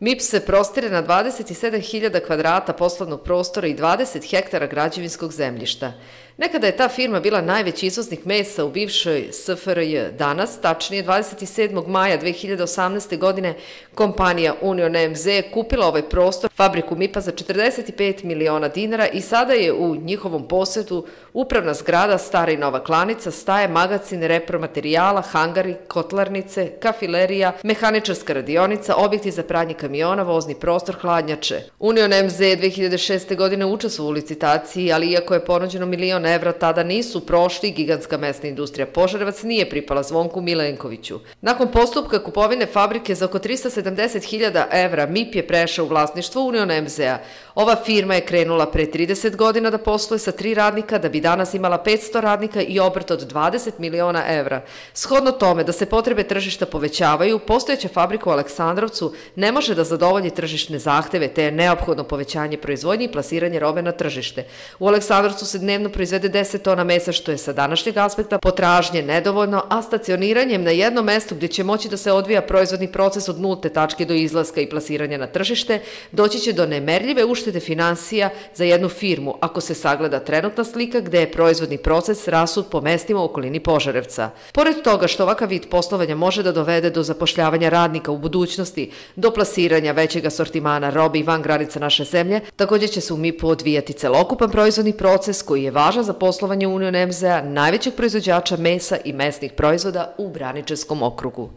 MIP se prostire na 27.000 kvadrata poslovnog prostora i 20 hektara građevinskog zemljišta. Nekada je ta firma bila najveći izvoznik mesa u bivšoj SFRJ. Danas, tačnije 27. maja 2018. godine, kompanija Union MZ kupila ovaj prostor, fabriku MIP-a za 45 miliona dinara i sada je u njihovom posjedu upravna zgrada Stara i Nova Klanica, staje magacin repromaterijala, hangari, kotlarnice, kafilerija, mehaničarska radionica, objekti za pranje kamiona, vozni prostor, hladnjače. Union MZ 2006. godine učestvovao u licitaciji, ali iako je ponuđeno milion evra, tada nisu prošli, gigantska mesna industrija Požarevac nije pripala Zvonku Milenkoviću. Nakon postupka kupovine fabrike za oko 370.000 evra, MIP je prešao u vlasništvo Union MZ-a. Ova firma je krenula pre 30 godina da posluje sa tri radnika, da bi danas imala 500 radnika i obrt od 20 miliona evra. Shodno tome da se potrebe tržišta povećavaju, postojeća fabrika u Aleksandrovcu ne može da zadovolji tržišne zahteve, te je neophodno povećanje proizvodnje i plasiranje robe na tržište. U Aleksandrovcu se dnevno proizvede 10 tona mesa, što je sa današnjeg aspekta potražnje nedovoljno, a stacioniranjem na jednom mestu gdje će moći da se odvija proizvodni proces od nulte tačke do izlaska i plasiranja na tržište, doći će do nemerljive uštede financija za jednu firmu, ako se sagleda trenutna slika gde je proizvodni proces rasud po mestima u okolini Požarevca. Pored toga što ovakav vid poslovanja može da dovede do zapošljavanja radnika u budućnosti, do plasiranja većeg asortimana robe i van granica naše zemlje, takođe će se u MIP-u odvijati celokupan proizvodni proces koji je važan za poslovanje Union MZ-a, najvećeg proizvođača mesa i mesnih proizvoda u Braničevskom okrugu.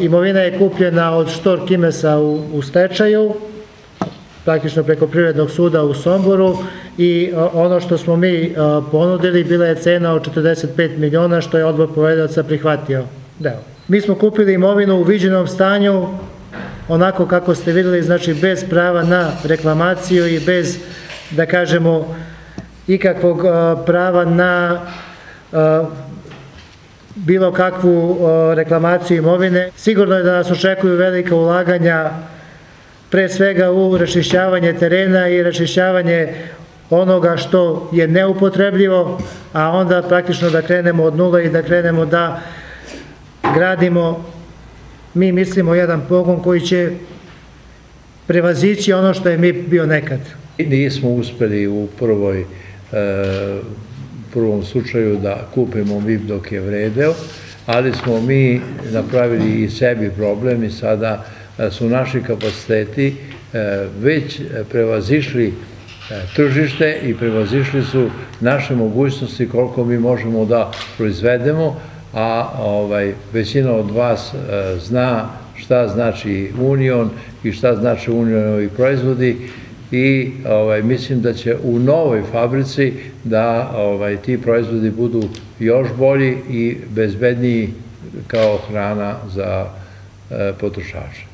Imovina je kupljena od Štor Kimesa u, u stečaju, praktično preko Privrednog suda u Somboru i ono što smo mi ponudili bila je cena od 45 miliona što je odbor povedaca prihvatio deo. Mi smo kupili imovinu u viđenom stanju onako kako ste videli, znači bez prava na reklamaciju i bez, da kažemo, ikakvog prava na bilo kakvu reklamaciju imovine. Sigurno je da nas očekuju velika ulaganja pre svega u rašišćavanje terena i rašišćavanje onoga što je neupotrebljivo, a onda praktično da krenemo od nula i da krenemo da gradimo, mi mislimo, jedan pogon koji će prevazići ono što je mi bio nekad. Nismo uspeli u prvoj prvom slučaju da kupimo MIP dok je vredeo, ali smo mi napravili i sebi problem i sada su naši kapaciteti e, već prevazišli e, tržište i prevazišli su naše mogućnosti koliko mi možemo da proizvedemo, a ovaj, većina od vas e, zna šta znači Union i šta znači Unionovi proizvodi i ovaj, mislim da će u novoj fabrici da ovaj, ti proizvodi budu još bolji i bezbedniji kao hrana za potrošače.